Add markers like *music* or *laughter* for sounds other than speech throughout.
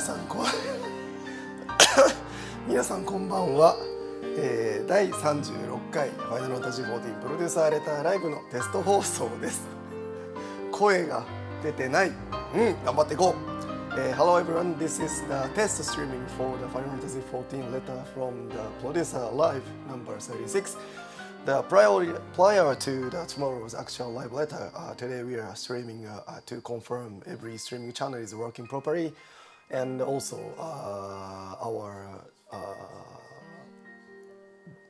さんこ皆さんこんばんは、えー、第36回「ファイナルファンタジー14」プロデューサーレターライブのテスト放送です声が出てないうん頑張っていこう Uh, hello everyone, this is the test streaming for the Final Fantasy XIV letter from the producer live number 36. The prior, prior to the tomorrow's actual live letter, uh, today we are streaming uh, uh, to confirm every streaming channel is working properly, and also uh, our uh,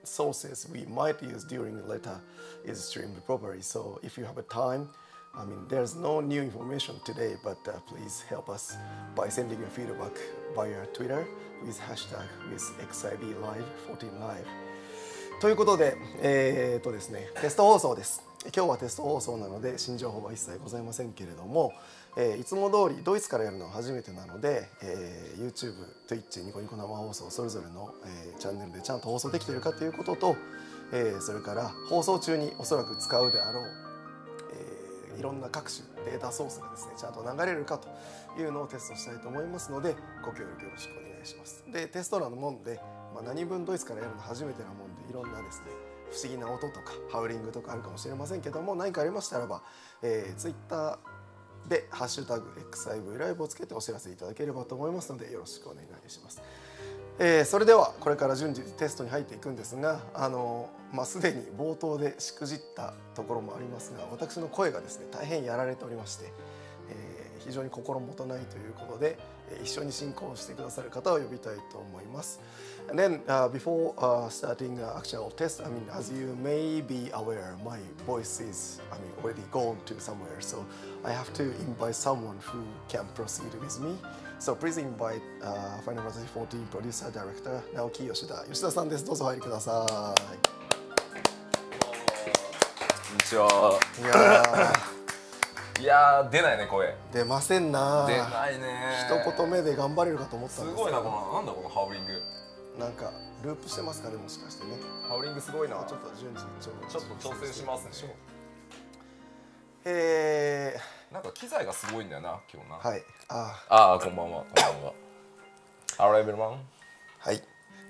sources we might use during the letter is streamed properly. So if you have a time, I mean, there's no new information today, but uh, please help us by sending your feedback via Twitter with hashtag with XIB Live 14 Live. ということで、えー、っとですね、テスト放送です。今日はテスト放送なので新情報は一切ございませんけれども、 えーいつも通りドイツからやるのは初めてなので、えー YouTube、Twitch、ニコニコ生放送それぞれの、えーチャンネルでちゃんと放送できているかということと、えーそれから放送中におそらく使うであろうえーいろんな各種データソースがですねちゃんと流れるかというのをテストしたいと思いますのでご協力よろしくお願いします。でテストなのもんで、まあ、何分ドイツからやるの初めてなもんでいろんなですね不思議な音とかハウリングとかあるかもしれませんけども何かありましたらば、えー、Twitter で「ハッシュタグ #XIV ライブ」をつけてお知らせいただければと思いますのでよろしくお願いします。えーそれではこれから順次テストに入っていくんですがあの、まあ、すでに冒頭でしくじったところもありますが私の声がですね大変やられておりまして、非常に心もとないということで、えー一緒に進行してくださる方を呼びたいと思います。And then uh, before uh, starting uh, actual test, I mean, as you may be aware, my voice is, I mean, already gone to somewhere. So I have to invite someone who can proceed with me. So please invite uh, Final Fantasy 14 producer director Naoki Yoshida. 吉田さんです。どうぞお入りくださこんにちは。い。いやいやー出ないね声。ー出ませんな。出ないね。一言目で頑張れるかと思ったすんですけどごいなこのなんだこのハウリング。なんかループしてますかねもしかしてね。ハウリングすごいな。ちょっと順次ちょっと調整しますね。えなんか機材がすごいんだよな今日な。ー、はい。あああこんばんはこんばんは。Hello everyone。はい。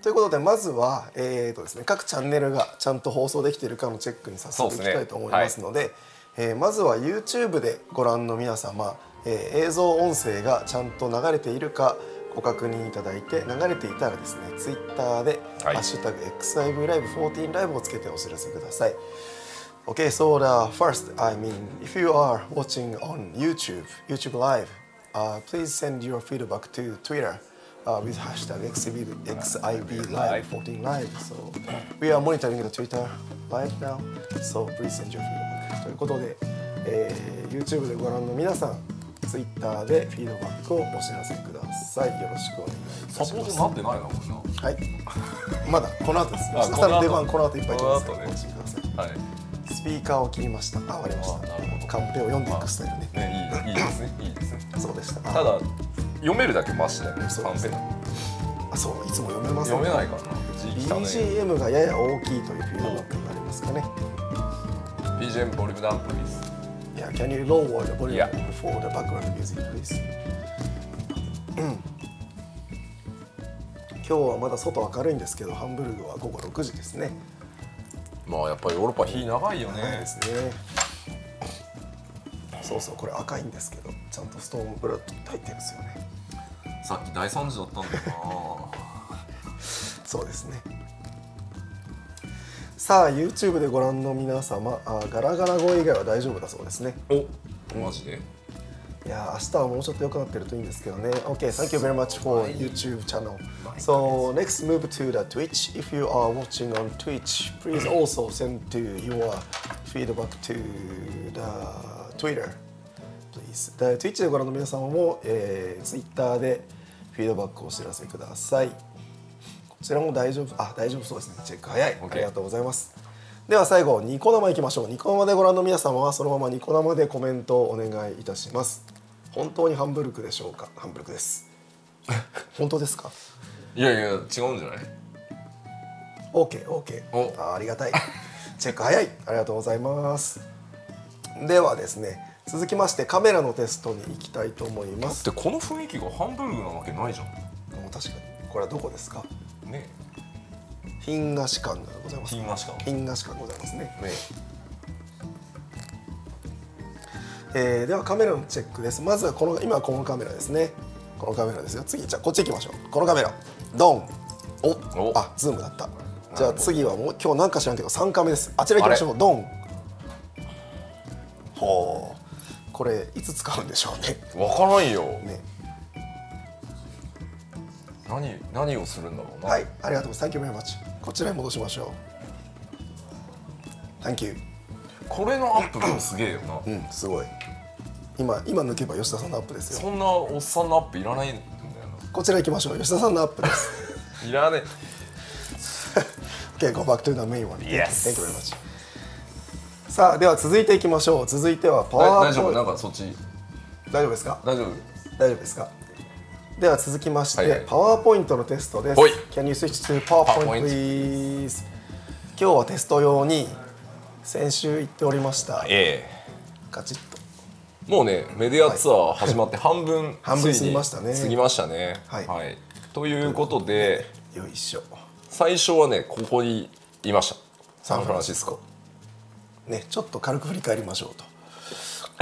ということでまずは、えーとですね、各チャンネルがちゃんと放送できているかのチェックに早速いきたいと思いますのでえーまずは YouTube でご覧の皆様、えー映像音声がちゃんと流れているかご確認いただいて流れていたらですね Twitter で「はいハッシュタグ #XIV ライブ14ライブ」をつけてお知らせください。Okay, so the first, I mean, if you are watching on YouTube, YouTube Live, uh, please send your feedback to Twitter uh, with hashtag XIB, XIB Live 14 Live. So we are monitoring the Twitter Live now, so please send your feedback. ということで、えー YouTube でご覧の皆さん、Twitter でフィードバックをお知らせください。よろしくお願いします。サポートなってないなこれな。はい。まだこの後です。あそしたら出番この後いっぱい来ますから、この後ねお待ちください。はい。スピーカーを切りました。あ、わかりました。あなるほどカンペを読んでいくスタイルね。ねいいいいですねいいですね。そうでした。ただ読めるだけマシだよね。カンペあ、そう、いつも読めません。読めないからな。BGM がやや大きいというフィードバックになりますかね。BGM ボリュームダウンプリーズ。Yeah, can you lower the volume Yeah. for the background music, please? う *clears throat* ん今日はまだ外明るいんですけど、ハンブルグは午後6時ですね。まあやっぱりヨーロッパ日長いよね。ないですね。そうそう、これ赤いんですけど、ちゃんとストーンブラッド入ってるんですよね。さっき大惨事だったんだよな。*laughs* そうですねさあ YouTube でご覧の皆様あガラガラ声以外は大丈夫だそうですねおマジでいやー明日はもうちょっと良くなってるといいんですけどね OK thank you very much for YouTube channel so next move to the Twitch if you are watching on Twitch please also send to your feedback to the Twitter please the Twitch でご覧の皆様も、えー、Twitter でフィードバックをお知らせくださいこちらも大丈夫あ大丈夫そうですね。チェック早い、OK ありがとうございます。では最後ニコ生いきましょう。ニコ生でご覧の皆様はそのままニコ生でコメントをお願いいたします。本当にハンブルクでしょうか？ハンブルクです。*laughs* 本当ですか？いやいや違うんじゃない？OKOK お。あありがたい。チェック早い。ありがとうございます。ではですね続きましてカメラのテストに行きたいと思います。でこの雰囲気がハンブルグなわけないじゃん。確かに。これはどこですか？ね。品菓子館がございます。品菓子館。品菓子館ございますね、えね。えーではカメラのチェックです。まずはこの今はこのカメラですね。このカメラですよ。次じゃあこっち行きましょう。このカメラ。ドン。お。お。あズームだった。じゃあ次はもう今日なんか知らんけど3カメです。あちら行きましょう。ドン。ほうこれいつ使うんでしょうね。分からんよ、ね何何をするんだろうな、はいありがとう。ございます Thank you very much こちらに戻しましょう。Thank you これのアップもすげえよな、うんすごい。今今抜けば吉田さんのアップですよ。そんなおっさんのアップいらないんだよこちら行きましょう。吉田さんのアップです。な *laughs* いらね *laughs* Okay, go back to the main one. Yes. Thank you very much. さあでは続いていきましょう。続いてはパえワーポイン大丈夫？なんかそっち？大丈夫ですか？大丈夫。大丈夫ですか？では続きまして、はいはい。パワーポイントのテストです。Can you switch to PowerPoint please? 今日はテスト用に先週言っておりました。えカチッと。えもうねメディアツアー始まって半分半分ついに過ぎましたね。過ぎましたね。はい。ということでよいしょ。最初はねここにいました。サンフランシスコ。ねちょっと軽く振り返りましょうと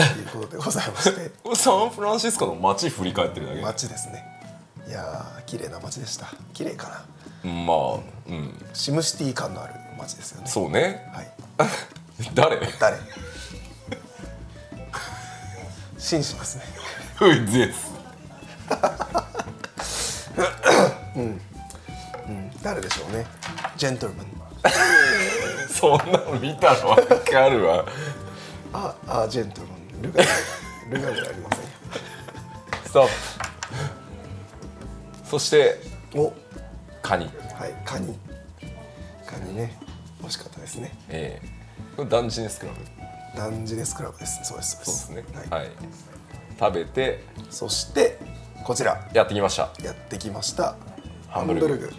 いうことでございまして。*laughs* サンフランシスコの街振り返ってるだけ。街ですね。いやー綺麗な街でした。綺麗かな。まあうん。シムシティ感のある街ですよね。そうね。はい。*laughs* 誰？誰？紳士ですね。ウイズエス誰でしょうね。ジェントルマン。*laughs* そんなの見たらわかるわ。ああジェントルマンルガルガルありませんストップそしておカニはいカニカニね惜しかったですねええこれダンジネスクラブダンジネスクラブですそうですそうですねはいはい、食べてそしてこちらやってきましたやってきましたハンブルグ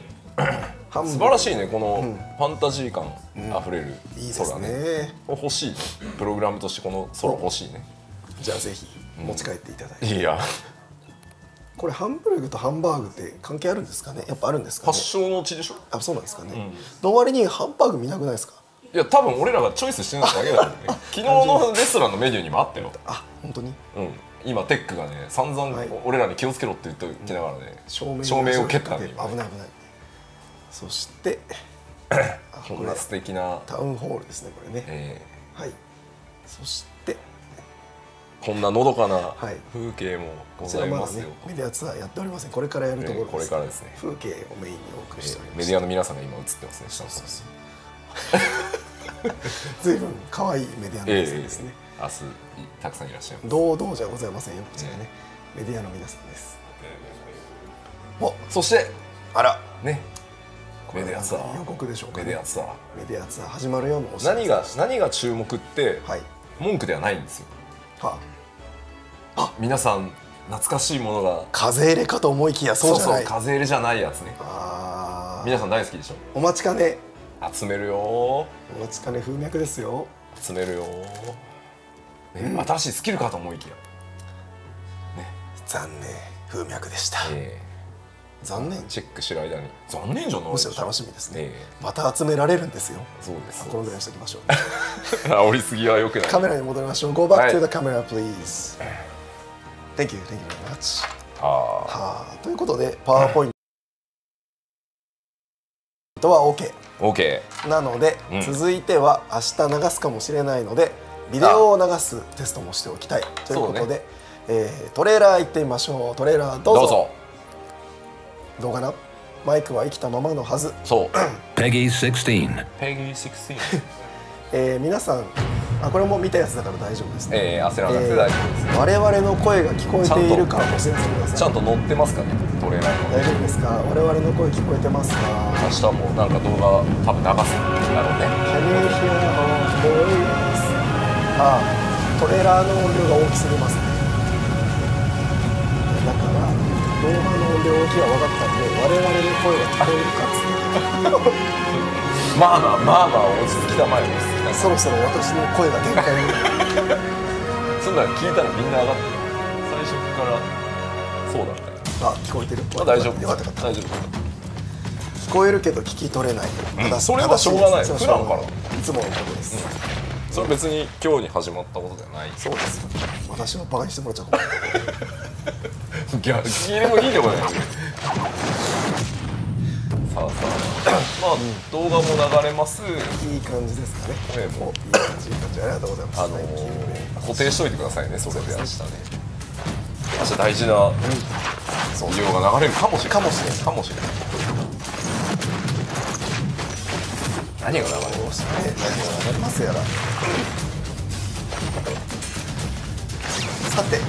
素晴らしいねこのファンタジー感あふれるいいです空ね。これ欲しいプログラムとしてこの空欲しいね。じゃあぜひ持ち帰っていただいて、いや。これハンブルグとハンバーグって関係あるんですかね？やっぱあるんですかね？発祥の地でしょ？あそうなんですかね、の割にハンバーグ見なくないですか？いや多分俺らがチョイスしてるだけだよね昨日のレストランのメニューにもあったよ。あ本当に？うん。今テックがね散々はい。俺らに気をつけろって言っておきながらね、照明照明を蹴った危ない危ないそしてあ *clears throat* こんな素敵な、タウンホールですねこれね。えはい。そしてーこんなのどかなはい。風景もございますよ、メディアツアーやっておりません。これからやるところです、えーこれからですね。風景をメインにお送りしております。メディアの皆さんが今映ってますね下のそうそう *laughs* 随分可愛いメディアのえ皆さんですね、え明日たくさんいらっしゃいます。堂々じゃございませんよこちらね、メディアの皆さんです。おそしてあら。ねメディアツア予ー告でしょうか、ね、メディアツアー。メディアツアー始まるようなお知らせ。何が何が注目って、はい。文句ではないんですよ。は皆さん懐かしいものが。風入れかと思いきやそうじゃない。風入れじゃないやつね。あー。皆さん大好きでしょ。お待ちかね。集めるよ。お待ちかね風脈ですよ。集めるよ、ね新しいスキルかと思いきや、残念風脈でした、え残念。ーチェックしてる間に。残念じゃないむしろ楽しみですね、えまた集められるんですよ。そうです。このぐらいにしておきましょう。*laughs* 煽りすぎはよくない。カメラに戻りましょう。Go back はい to the camera please. Thank you, thank you very much. あ。はあ。ということでパワーポイントは OK あ OK なので、うん。続いては明日流すかもしれないのでビデオを流すテストもしておきたい。ということで、えートレーラー行ってみましょう。トレーラーどうぞどうぞどうかな？マイクは生きたままのはず、そう。*clears throat* Peggy 16. ペギー16えー皆さんあこれも見たやつだから大丈夫ですね、えー、焦らなくて大丈夫です、我々の声が聞こえているかご説明くださいちゃんと乗ってますかね？トレーラーに大丈夫ですか？我々の声聞こえてますか？明日もなんか動画多分流すんだろうね。Voice? あトレーラーの音量が大きすぎますね。だから動画の音量大きは分かったんで我々の声が聞こえるかっつってまあまあまあまあ落ち着きたまえ落ち着きそろそろ私の声が限界にそんなの聞いたらみんな上がってる最初からそうだったよあ聞こえてるあ大丈夫よかったよかった大丈夫聞こえるけど聞き取れない、うん正それはしょうがない正しです。普段からいつものことです、それ別に今日に始まったことじゃないそうです。私はバカにしてもらっちゃうかも逆にでもいいとこだよさあさあ。まあ動画も流れます。いい感じですかね。ええもいい感じいい感じ。ありがとうございます。あの you 固定しといてくださいねそれで明日ね。明日大事なビデオが流れるかもしれない。かもしれない。かもしれない。何が流れるどうしてね。何が流れますやら。さて、え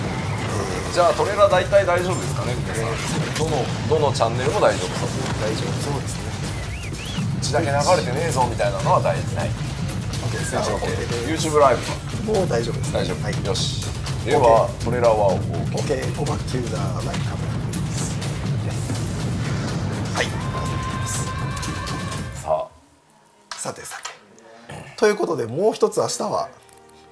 じゃあトレーラー大体大丈夫ですかね皆さん。どのどのチャンネルも大丈夫。そうー大丈夫。そうですね。うちだけ流れてねえぞみたいなのは大事ない OK ですあ OK OK です YouTube ライブはもう大丈夫です。大丈夫、はいよし。ではトレーラーは OK OK go back to the light camera please はいささてさてということでもう一つ明日は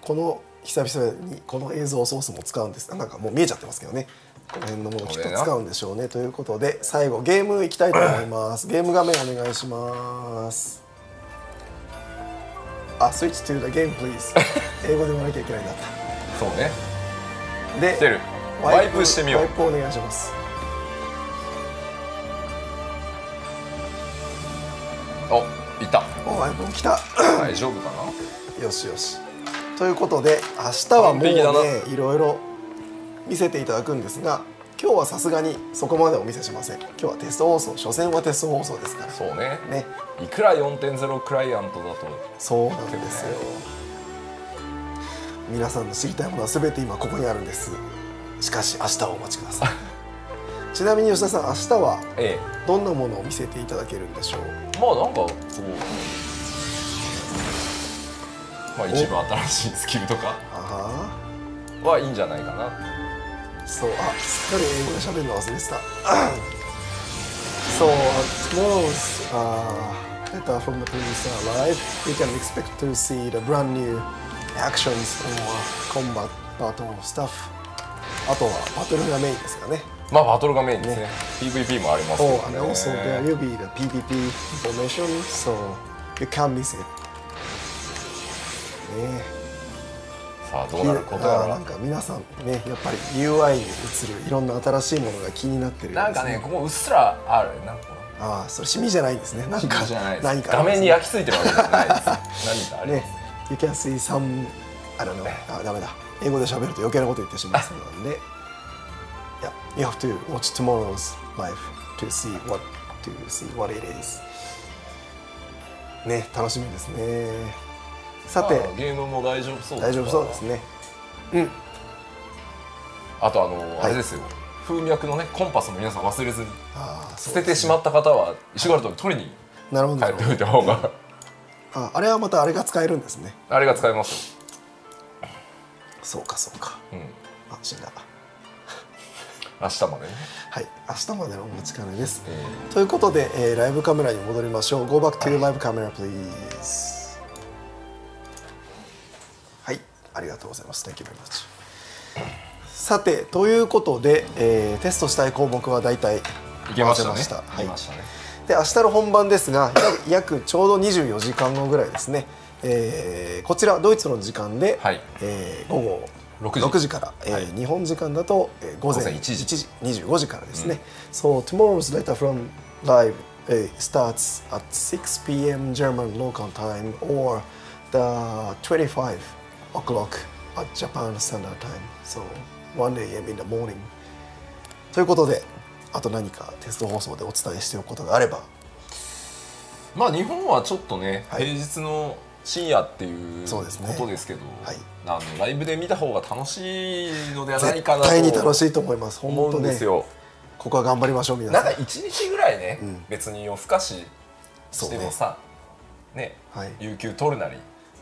この久々にこの映像ソースも使うんです。なんかもう見えちゃってますけどね。この辺のものきっと使うんでしょうね。ということで最後ゲームいきたいと思います。ゲーム画面お願いします。あ Switch to the game please 英語で言わなきゃいけないんだっあそうね。たでワイプしてみよう。ワイプお願いします。おいた。おワイプも来た。大丈夫かな？よしよしということで明日はもうねいろいろ見せていただくんですが今日はさすがにそこまでお見せしません。今日はテスト放送初戦はテスト放送ですから。そうね。ね。いくら4.0クライアントだとそうなんですよ。皆さんの知りたいものは全て今ここにあるんです。しかし明日をお待ちください。*laughs* ちなみに吉田さん明日はえどんなものを見せていただけるんでしょう？えまあなんかこうまあ一番新しいスキルとかあはいいんじゃないかなあそうあすっかり英語で喋るの忘れてた So uh, tomorrow's uh, beta from the previous uh, live, we can expect to see the brand new actions or combat battle stuff. あとはバトルがメインですかね。まあバトルがメインですね PVP もありますけど Oh, ね and also there will be the PvP information, so you can't miss it. ねさあどうなることやらなんか皆さんねやっぱり UI に映るいろんな新しいものが気になってるなんかねここうっすらあるなんか。ああそれシミじゃないんですね。なんかじゃないです。何か画面に焼き付いてるわけじゃないです。何かありまねす、You can see some あのあダメだ。英語で喋ると余計なこと言ってしまいそうなんで Yeah, you have to watch tomorrow's live to see what to see what it is. ね楽しみですねさて。まあゲームも大丈夫そう大丈夫そうですね。うん。あとあの、あれですよ。風脈のねコンパスも皆さん忘れずにああ捨ててしまった方は石柄と取りに帰っておいた方が。ああれはまたあれが使えるんですね。あれが使えますよ、そうかそうか。うん、あ死んだ。明日までね、はい。明日までのお待ちかねです。えということで、えーライブカメラに戻りましょう。Go back to live camera please ありがとうございます。Thank you very much. さてということで、えーテストしたい項目は大体ーいけましたた。はい。したね。で明日の本番ですが約約ちょうど24時間後ぐらいですね、えーこちらドイツの時間で、はい。えー午後6 6時時から、えーはい。日本時間だと、えー午前午前1時。25時からですね、So tomorrow's data from live、uh, starts at 6 p.m. German local time or the 25 o'clock at Japan standard time. So 1 a.m. in the morning. ということであと何かテスト放送でお伝えしておくことがあれば。まあ日本はちょっとね、はい。平日の深夜っていうそうですね。ことですけどはい。あのライブで見た方が楽しいのではないかな絶対に楽としいと思います。本当ね。ですよ、ここは頑張りましょう皆さん。なんか一日ぐらいね、うん。別に夜更かししてもさねはい。有給取るなり、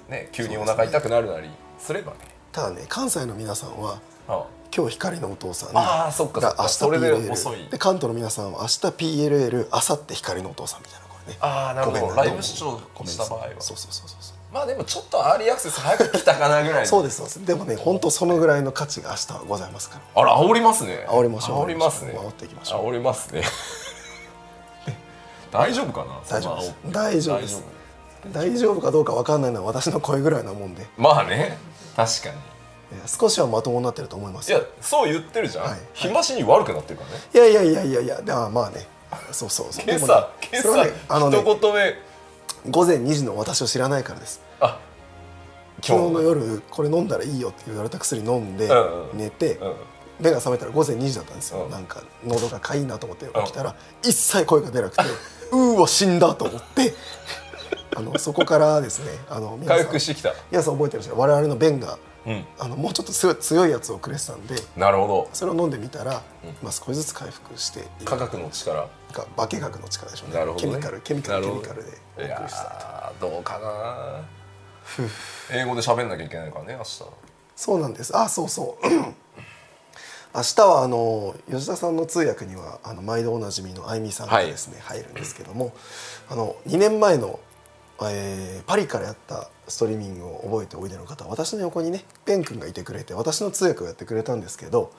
ね、急にお腹痛くなるなりすればね。ただね関西の皆さんはあ今日光のお父さんあーそっか明日 PLL 遅い。で関東の皆さんは明日 PLL 明後日光のお父さんみたいなこれね。あーなるほど。ライブ視聴した場合は。そうそうそうそうそう。まあでもちょっとアーリーアクセス早く来たかなぐらいそうですそうです。でもね本当そのぐらいの価値が明日はございますから。あら煽りますね。煽りましょう。煽りますね。煽っていきましょう。煽りますね。*laughs* 大丈夫かな？大丈夫です。大丈夫です大丈夫かどうかわかんないのは私の声ぐらいなもんで。いまあね確かに。や少しはまともになってると思いますいやそう言ってるじゃん、はい日増しに悪くなってるからね。いやいやいやいやいやではまあね。そうそうそう。今でもね朝今朝、ねあのね一言目午前2時の私を知らないからです。あ昨日の夜これ飲んだらいいよって言われた薬飲んでうんうん。寝てうん目が覚めたら午前2時だったんですよ、うん。なんか喉がかいいなと思って起きたら一切声が出なくて *laughs* うーわ死んだと思ってあのそこからですね *laughs* あの皆さん回復してきた。皆さん覚えてるんですよ我々の便がうん。あのもうちょっと強い強いやつをくれてたんでなるほそれを飲んでみたら、まあ、少しずつ回復しているど科学の力。か化学の力でしょうね。なるほどね。ケミカルケミカルケミカルでおい送りしたやーどうかな。英語で喋んなきゃいけないからね明日。そうなんです。あそうそう。*clears throat* 明日はあの吉田さんの通訳にはあの毎度おなじみのあいみさんがですね、入るんですけどもあの2年前の、えーパリからやったストリーミングを覚えておいでの方私の横にねベン君がいてくれて私の通訳をやってくれたんですけど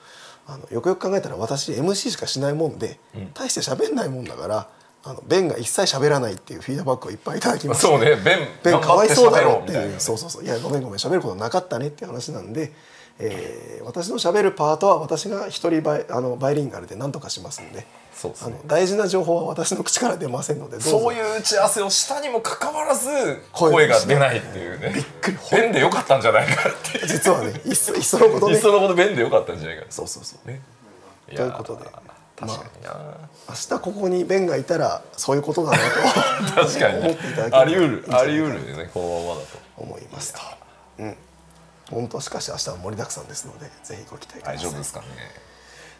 あのよくよく考えたら私 MC しかしないもんで、大して喋んないもんだからあのベンが一切喋らないっていうフィードバックをいっぱいいただきましてそうねベンベンかわいそうだろろっていうそうそうそう。いやごめんごめん喋ることなかったねっていう話なんで、えー私の喋るパートは私が一人バイあのバイリンガルで何とかしますんで。そうですね。あの大事な情報は私の口から出ませんのでそういう打ち合わせをしたにもかかわらず声声が出ないっていうね。びっくり。ベンでよかったんじゃないかって実はねいっそいっそのことね。いっそのことベンでよかったんじゃないかそうそうそう。ねということで確かにな、明日ここにベンがいたらそういうことだなと確かに思っていただけあり得るあり得るよねこのままだと。思いますと。うん本当しかし明日は盛りだくさんですのでぜひご期待ください。大丈夫ですかね。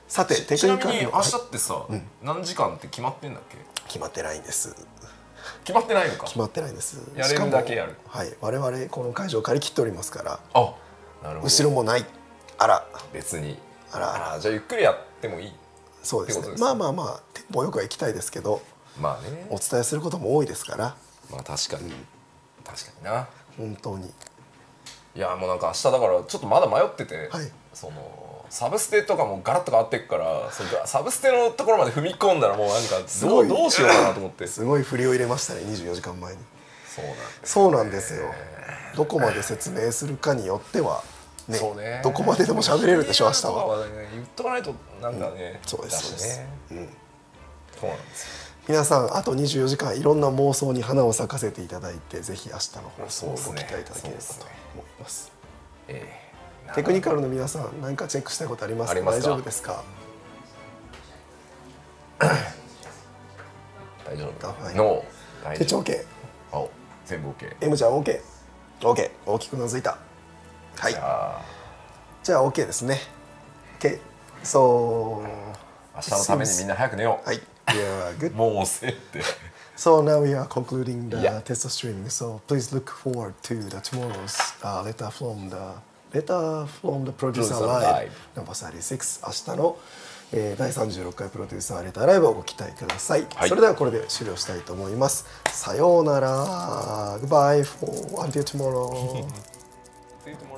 さてテちクニカルの明日ってさ、何時間って決まってんだっけ？決まってないんです。決まってないのか。決まってないんです。やれるだけやる。はい我々この会場を借り切っておりますからあなるほど。後ろもないあら。別に。あらあら。あじゃあゆっくりやってもいいそうですね。まあまあまあテンポよくは行きたいですけどまあね。お伝えすることも多いですから。まあ確かに、確かにな。本当にいやもうなんか明日だからちょっとまだ迷ってて、はい。そのサブステとかもガラッと変わっていくからそのサブステのところまで踏み込んだらもうなんかどごいうどうしようかなと思って。すごい振りを入れましたね24時間前に。そうなんですそうなんですよ。どこまで説明するかによってはねそうね。どこまででも喋れるでしょ明日とかは。ね言っとかないとなんかね、そうですだしそうです。ね。うん。そうなんですよ皆さんあと24時間いろんな妄想に花を咲かせていただいてぜひ明日の放送をご期待いただければと思います。ええ。テクニカルの皆さん何かチェックしたいことありますか？大丈夫ですか？*coughs* 大丈夫。はい。ノー大手帳 OK あ全部 OK M ちゃん OKOK、OK 大きくうなずいた。はい。じゃあ。じゃあ OK ですね。OK そう。明日のためにみんな早く寝よう、はい Yeah good もう遅いって So now we are concluding the Yeah. test streaming. So please look forward to the tomorrow's uh, letter from the letter from the producer live Live. number 36明日の、えー第36回プロデューサーレターライブをご期待ください、はいそれではこれで終了したいと思いますさようなら Goodbye for until tomorrow See you tomorrow